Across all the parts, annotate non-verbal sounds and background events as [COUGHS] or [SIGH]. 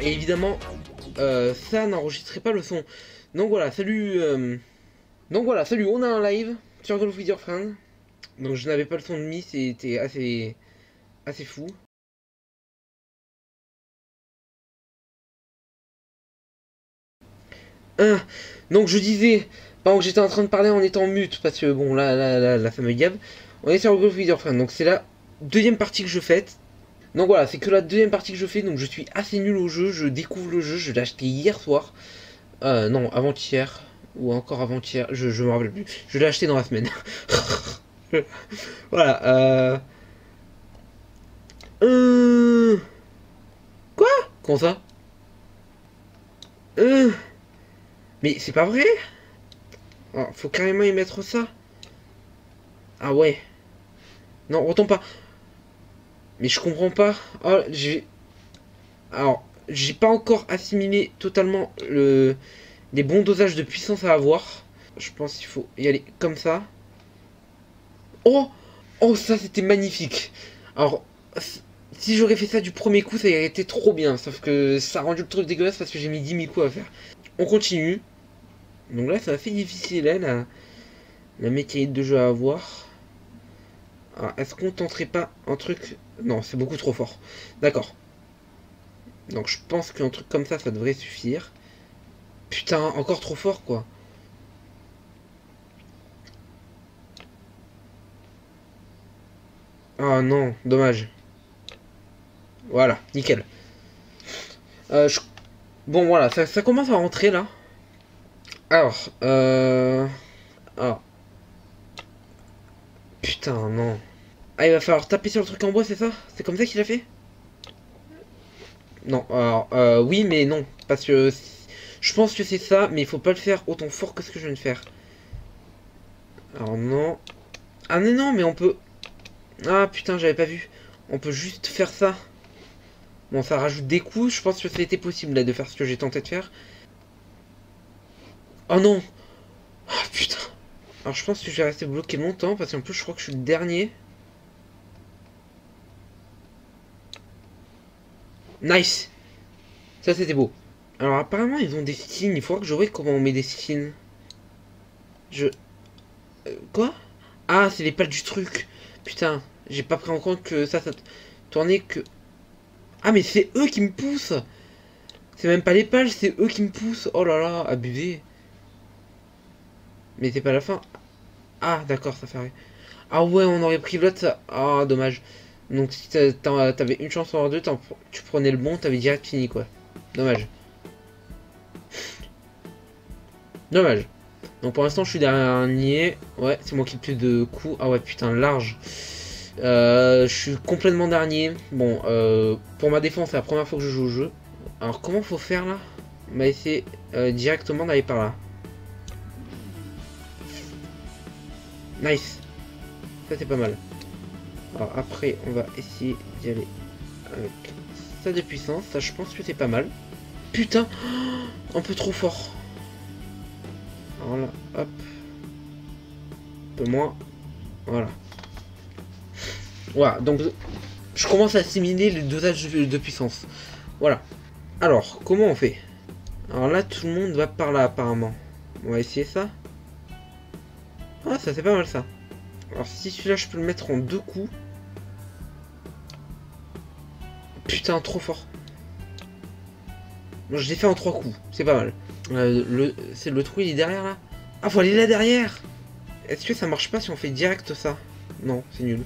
Et évidemment, euh, ça n'enregistrait pas le son. Donc voilà, salut. euh, Donc voilà, salut, on a un live sur Golf with Your Friend. Donc je n'avais pas le son de mis, c'était assez. assez fou. Ah, donc je disais, pendant que j'étais en train de parler en étant mute, parce que bon, là, là, là, ça me gave. On est sur Golf with donc c'est la deuxième partie que je fais. Donc voilà, c'est que la deuxième partie que je fais, donc je suis assez nul au jeu, je découvre le jeu, je l'ai acheté hier soir. Euh, non, avant-hier, ou encore avant-hier, je, je me rappelle plus. Je l'ai acheté dans la semaine. [LAUGHS] voilà, euh... Euh... Quoi? Comment ça? Euh... Mais c'est pas vrai? Oh, Faut carrément y mettre ça. Ah ouais. Non, retombe pas. Mais je comprends pas. Oh, j'ai. Alors, j'ai pas encore assimilé totalement le... les bons dosages de puissance à avoir. Je pense qu'il faut y aller comme ça. Oh Oh, ça c'était magnifique. Alors, si j'aurais fait ça du premier coup, ça aurait été trop bien. Sauf que ça a rendu le truc dégueulasse parce que j'ai mis 10 000 coups à faire. On continue. Donc là, ça fait difficile, hein, la, mécanique de jeu à avoir. Est-ce qu'on tenterait pas un truc? Non, c'est beaucoup trop fort. D'accord. Donc je pense qu'un truc comme ça, ça devrait suffire. Putain, encore trop fort, quoi. Ah non, dommage. Voilà, nickel. Euh, Bon, voilà, ça commence à rentrer, là. Alors, euh... Ah. Putain, non. Ah, il va falloir taper sur le truc en bois, c'est ça? C'est comme ça qu'il a fait? Non, alors, euh, oui, mais non. Parce que je pense que c'est ça, mais il faut pas le faire autant fort que ce que je viens de faire. Alors, non. Ah, mais non, mais on peut... Ah, putain, j'avais pas vu. On peut juste faire ça. Bon, ça rajoute des coups. Je pense que c'était possible, là, de faire ce que j'ai tenté de faire. Oh non Ah, putain Alors, je pense que je vais rester bloqué longtemps, parce qu'en plus, je crois que je suis le dernier. Nice Ça c'était beau. Alors apparemment ils ont des skins, il faudra que je vois comment on met des skins. Je... Euh, quoi? Ah c'est les pattes du truc. Putain, j'ai pas pris en compte que ça, ça tournait que... Ah mais c'est eux qui me poussent C'est même pas les pages, c'est eux qui me poussent. Oh là là, abusé. Mais c'est pas la fin. Ah d'accord, ça fait... Ah ouais, on aurait pris l'autre. Ah dommage. Donc si t'avais une chance sur deux, tu prenais le bon, t'avais direct fini quoi. Dommage. Dommage. Donc pour l'instant je suis dernier. Ouais, c'est moi qui ai plus de coups. Ah ouais putain, large. Euh, je suis complètement dernier. Bon, euh, pour ma défense, c'est la première fois que je joue au jeu. Alors comment faut faire là? On essayer euh, directement d'aller par là. Nice. Ça c'est pas mal. Alors après, on va essayer d'y aller avec ça de puissance. Ça, je pense que c'est pas mal. Putain Un peu trop fort. Alors là, hop. Un peu moins. Voilà. Voilà, donc je commence à assimiler le dosage de puissance. Voilà. Alors, comment on fait? Alors là, tout le monde va par là apparemment. On va essayer ça. Ah, ça c'est pas mal ça. Alors si celui-là, je peux le mettre en deux coups. Putain, trop fort. Bon, je l'ai fait en trois coups, c'est pas mal. Euh, le, c'est le trou, il est derrière là Ah, faut aller là derrière Est-ce que ça marche pas si on fait direct ça? Non, c'est nul.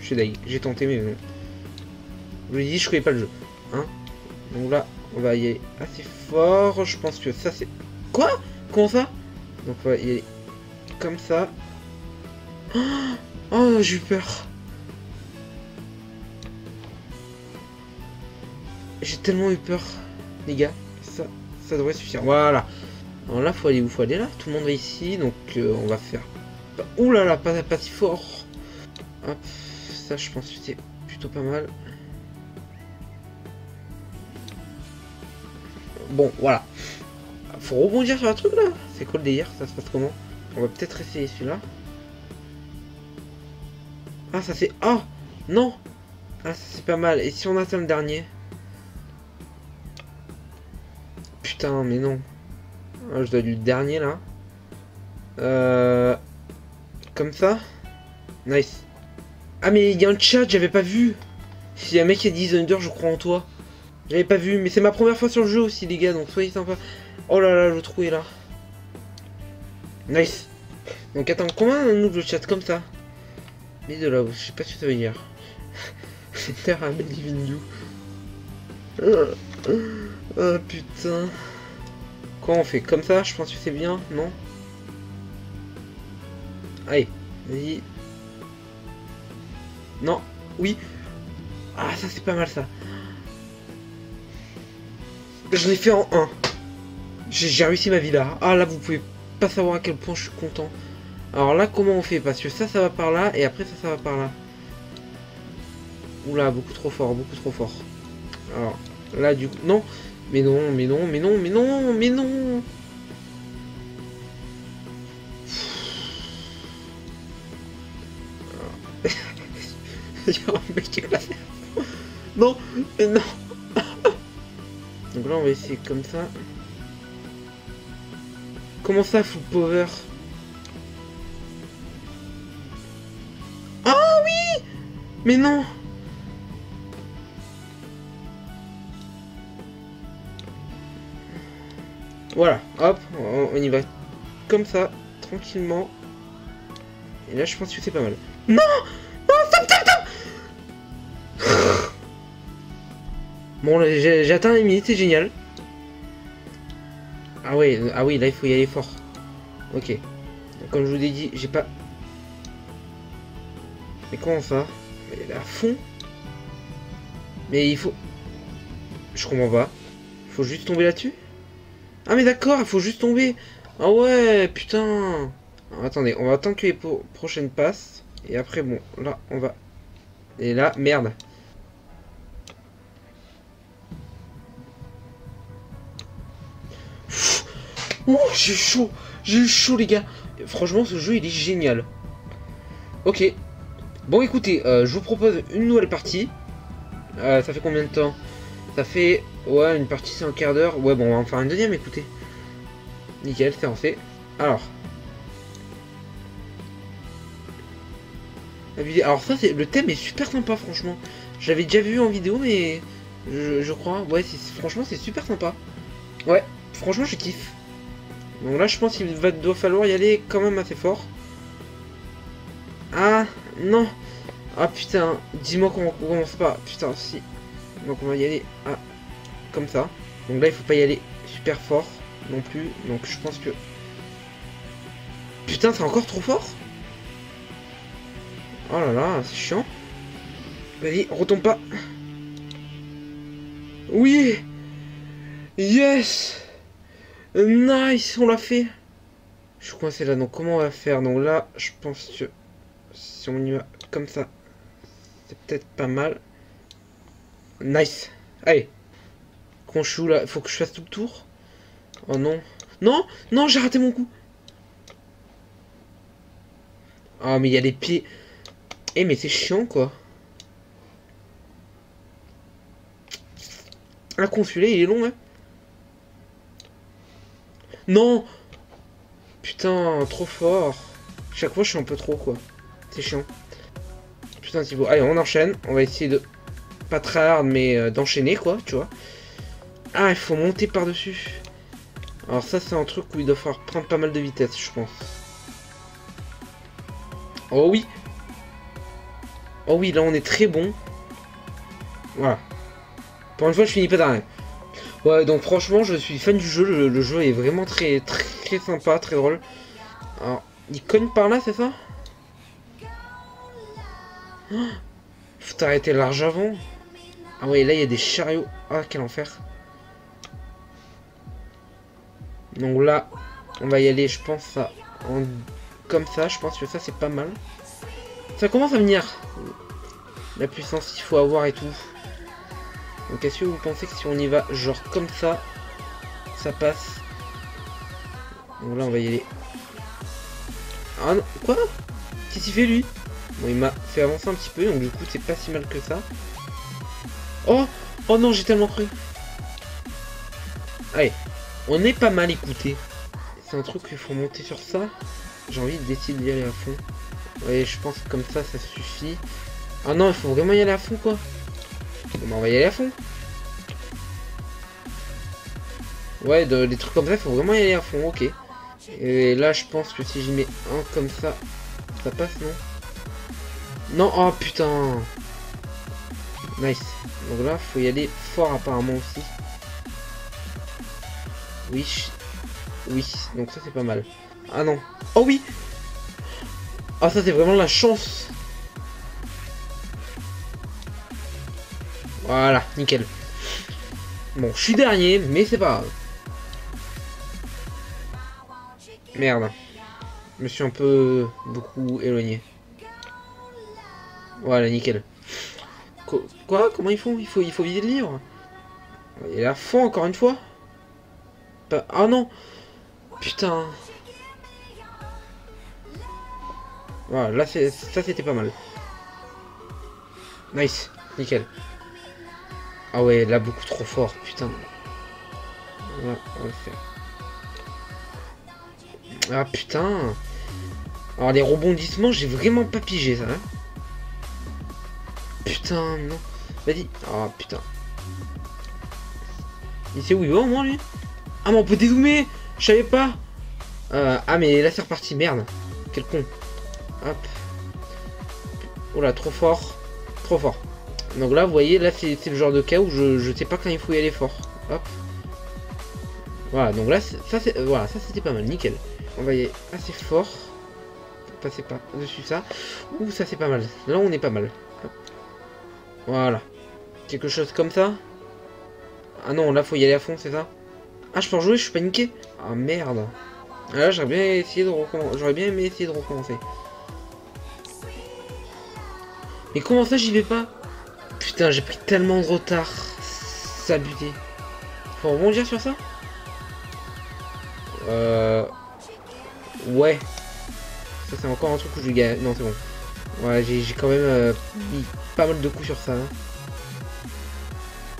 Je suis deg, j'ai tenté mais. Je vous ai dit, je connais pas le jeu. Hein? Donc là, on va y aller assez fort. Je pense que ça c'est... Quoi? Comment ça? Donc on comme ça. [GASPS] Oh, j'ai eu peur. J'ai tellement eu peur, les gars. Ça, ça devrait suffire. Voilà. Alors là, faut aller où? Faut aller là. Tout le monde va ici, donc euh, on va faire. Ouh là pas, pas si fort. Ça, je pense que c'est plutôt pas mal. Bon, voilà. Faut rebondir sur un truc là. C'est quoi le délire? Ça se passe comment? On va peut-être essayer celui-là. Ah, ça c'est... Ah Non Ah, ça c'est pas mal. Et si on atteint le dernier? Putain, mais non. Ah, je dois le dernier là. Euh... Comme ça? Nice. Ah mais il y a un chat, j'avais pas vu. Si un mec qui a dit Thunder, je crois en toi. J'avais pas vu, mais c'est ma première fois sur le jeu aussi les gars, donc soyez sympa. Oh là là, le trou est là. Nice. Donc attends, comment on ouvre le chat comme ça? Mais de là, je sais pas ce que ça veut dire. Believe in you. Oh putain. Quoi on fait Comme ça, je pense que c'est bien, non? Allez, vas-y. Non, oui. Ah, ça c'est pas mal ça. Je l'ai fait en 1. J'ai réussi ma vie là. Ah là, vous pouvez pas savoir à quel point je suis content. Alors là, comment on fait? Parce que ça, ça va par là, et après ça, ça va par là. Oula, beaucoup trop fort, beaucoup trop fort. Alors, là, du coup... Non Mais non, mais non, mais non, mais non, mais non. [LAUGHS] Non, mais non Donc là, on va essayer comme ça. Comment ça, full power Ah oui Mais non Voilà, hop, on, y va comme ça, tranquillement. Et là, je pense que c'est pas mal. Non Non, stop, stop, stop Bon, j'ai atteint les minutes, c'est génial. Ah oui, ah oui, là, il faut y aller fort. Ok. Comme je vous l'ai dit, j'ai pas... Mais comment ça Mais à fond Mais il faut... Je comprends pas. Faut juste tomber là-dessus? Ah mais d'accord, il faut juste tomber Ah ouais, putain Alors, Attendez, on va attendre que les prochaines passent. Et après, bon, là, on va... Et là, merde. Oh, j'ai chaud J'ai eu chaud, les gars Franchement, ce jeu, il est génial. Ok. Bon, écoutez, euh, je vous propose une nouvelle partie. Euh, ça fait combien de temps? Ça fait... Ouais, une partie, c'est un quart d'heure. Ouais, bon, on va en faire une deuxième, écoutez. Nickel, c'est lancé. Alors. La vidéo- Alors ça, c'est le thème est super sympa, franchement. J'avais déjà vu en vidéo, mais... Je, je crois. Ouais, franchement, c'est super sympa. Ouais, franchement, je kiffe. Donc là, je pense qu'il va doit falloir y aller quand même assez fort. Ah, non. Ah putain, dis-moi qu'on commence pas. Putain, si. Donc on va y aller ah, comme ça. Donc là, il faut pas y aller super fort non plus. Donc je pense que... Putain, c'est encore trop fort Oh là là, c'est chiant. Vas-y, retombe pas. Oui Yes Nice, on l'a fait. Je suis coincé là, donc comment on va faire? Donc là, je pense que si on y va comme ça, c'est peut-être pas mal. Nice. Allez. Suis où, là Faut que je fasse tout le tour Oh non. Non Non, j'ai raté mon coup. Ah, mais il y a les pieds. Eh, mais c'est chiant, quoi. Un consulé, il est long, hein. Non Putain, trop fort. Chaque fois, je suis un peu trop, quoi. C'est chiant. Putain, Thibaut. Allez, on enchaîne. On va essayer de... Pas très hard, mais euh, d'enchaîner, quoi, tu vois. Ah, il faut monter par-dessus. Alors ça, c'est un truc où il doit falloir prendre pas mal de vitesse, je pense. Oh oui Oh oui, là, on est très bon. Voilà. Pour une fois, je finis pas derrière. Ouais, donc franchement, je suis fan du jeu. Le, jeu est vraiment très, très, sympa, très drôle. Alors, il cogne par là, c'est ça? Oh, Faut arrêter large avant. Ah ouais, là, il y a des chariots. Ah, quel enfer. Donc là, on va y aller, je pense, en- comme ça. Je pense que ça, c'est pas mal. Ça commence à venir. La puissance qu'il faut avoir et tout. Donc est-ce que vous pensez que si on y va genre comme ça, ça passe. Donc là, on va y aller. Ah non, quoi Qu'est-ce qu'il fait lui Bon, il m'a fait avancer un petit peu, donc du coup, c'est pas si mal que ça. Oh Oh non, j'ai tellement cru. Allez, on est pas mal écouté. C'est un truc qu'il faut monter sur ça. J'ai envie d'essayer d'y aller à fond. Ouais, je pense que comme ça, ça suffit. Ah non, il faut vraiment y aller à fond, quoi. On va y aller à fond. Ouais, de, des trucs comme ça, faut vraiment y aller à fond, ok. Et là, je pense que si j'y mets un comme ça, ça passe, non? Non, oh putain Nice. Donc là, faut y aller fort apparemment aussi. Oui, oui, donc ça c'est pas mal. Ah non. Oh oui Ah ça c'est vraiment la chance Voilà, nickel. Bon, je suis dernier, mais c'est pas grave. Merde. Je me suis un peu beaucoup éloigné. Voilà, nickel. quoi? Comment ils font? Il faut, il faut vider le livre? Il est à fond encore une fois? Ah non Putain Voilà, là ça c'était pas mal. Nice, nickel. Ah ouais, là beaucoup trop fort, putain. on faire. Ah putain Alors les rebondissements, j'ai vraiment pas pigé ça. Hein. putain, non. Vas-y. Ah putain. Il sait où il va au moins lui? Ah mais on peut dézoomer Je savais pas euh, Ah mais là c'est reparti, merde. Quel con. Hop. Oh là, trop fort. Trop fort. Donc là, vous voyez, là c'est le genre de cas où je, sais pas quand il faut y aller fort. Hop. Voilà, donc là, ça c'est voilà, ça c'était pas mal, nickel. On va y aller assez fort. Passer pas dessus ça. Ouh, ça c'est pas mal. Là, on est pas mal. Voilà. Quelque chose comme ça. Ah non, là, faut y aller à fond, c'est ça Ah, je peux jouer, je suis paniqué. Ah, merde. Ah, là, j'aurais bien essayé de recommencer. J'aurais bien aimé essayer de recommencer. Mais comment ça, j'y vais pas? Putain, j'ai pris tellement de retard. Ça a buté. Faut rebondir sur ça Euh... Ouais. Ça, c'est encore un truc où je gagne. Non, c'est bon. Ouais, j'ai quand même euh, pas mal de coups sur ça. Hein.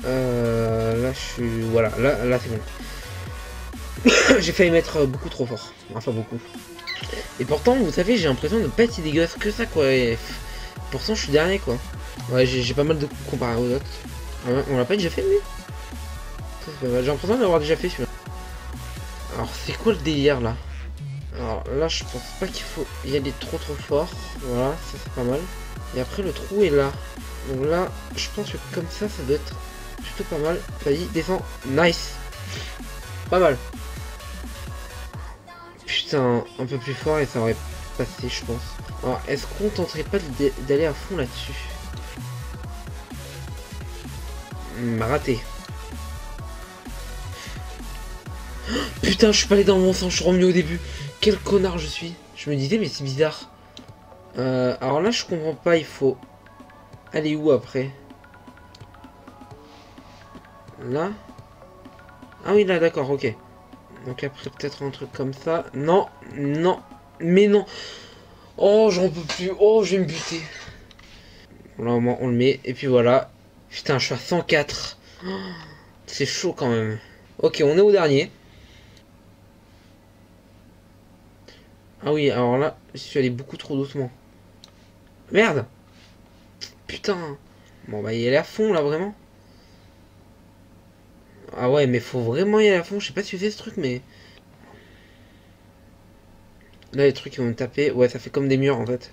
Euh, là, je suis... Voilà, là, là c'est bon. [COUGHS] j'ai failli mettre beaucoup trop fort. Enfin, beaucoup. Et pourtant, vous savez, j'ai l'impression de ne pas si dégueulasse que ça, quoi. Et... Pourtant, je suis dernier, quoi. Ouais, j'ai pas mal de comparé aux autres. On l'a pas déjà fait, lui? J'ai l'impression d'avoir déjà fait celui-là. Alors, c'est quoi le délire, là? Alors là, je pense pas qu'il faut y aller trop trop fort. Voilà, ça c'est pas mal. Et après, le trou est là. Donc là, je pense que comme ça, ça doit être plutôt pas mal. Vas-y, descends. Nice. Pas mal. Putain, un peu plus fort et ça aurait passé, je pense. Alors, est-ce qu'on tenterait pas d'aller à fond là-dessus? M'a raté. Putain, je suis pas allé dans le bon sens, je suis revenu au début. Quel connard je suis. Je me disais, mais c'est bizarre. Euh, alors là, je comprends pas, il faut aller où après? Là? Ah oui, là, d'accord, ok. Donc après, peut-être un truc comme ça. Non, non, mais non. Oh, j'en peux plus. Oh, je vais me buter. On le met. Et puis voilà. Putain, je suis à 104. C'est chaud quand même. Ok, on est au dernier. Ah oui, alors là, je suis allé beaucoup trop doucement. Merde Putain Bon, bah, y aller à fond, là, vraiment. Ah ouais, mais faut vraiment y aller à fond. Je sais pas si tu ce truc, mais... Là, les trucs qui vont me taper. Ouais, ça fait comme des murs, en fait.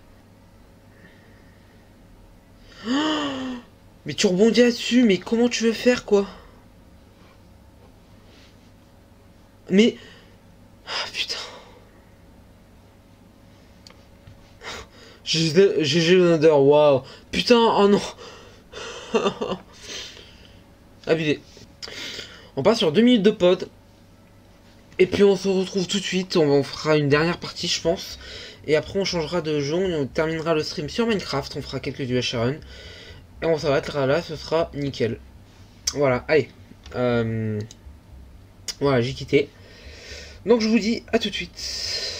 [GASPS] mais tu rebondis là-dessus, mais comment tu veux faire, quoi? Mais... Ah, putain. GG Under, waouh. Putain, oh non. [LAUGHS] Abusé. On passe sur 2 minutes de pod. Et puis on se retrouve tout de suite. On fera une dernière partie, je pense. Et après, on changera de jeu. On terminera le stream sur Minecraft. On fera quelques UH run. Et on s'arrêtera là. Ce sera nickel. Voilà, allez. Euh, Voilà, j'ai quitté. Donc je vous dis à tout de suite.